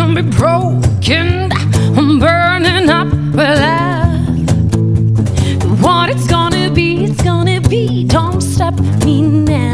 can be broken. I'm burning up with. What it's gonna be, it's gonna be. Don't stop me now.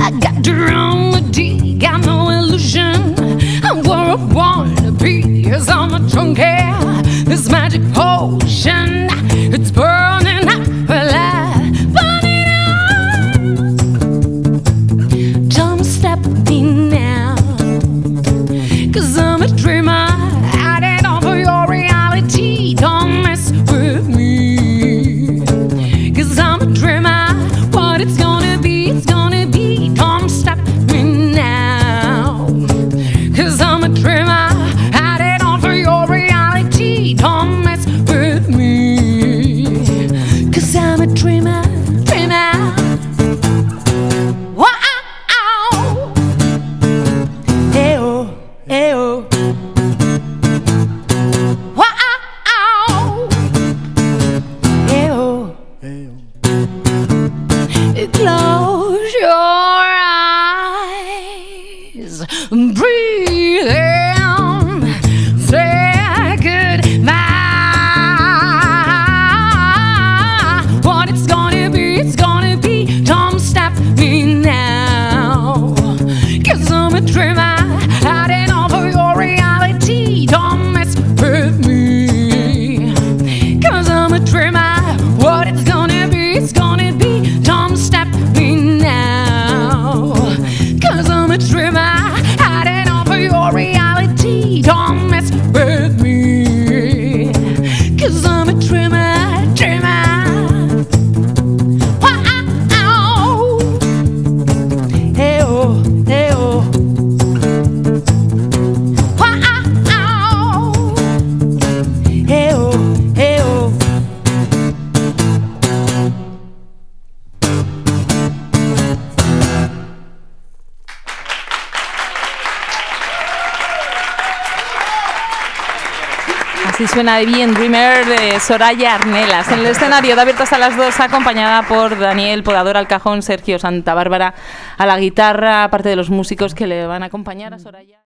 I got the remedy, got no illusion. I'm where I wanna be, yes, I'm a junkie. This magic potion, it's burning oh. Wow. Close your eyes, breathe in, reality. Así suena de bien Dreamer de Soraya Arnelas. En el escenario de abiertas a las dos, acompañada por Daniel Podador al cajón, Sergio Santa Bárbara a la guitarra, aparte de los músicos que le van a acompañar a Soraya.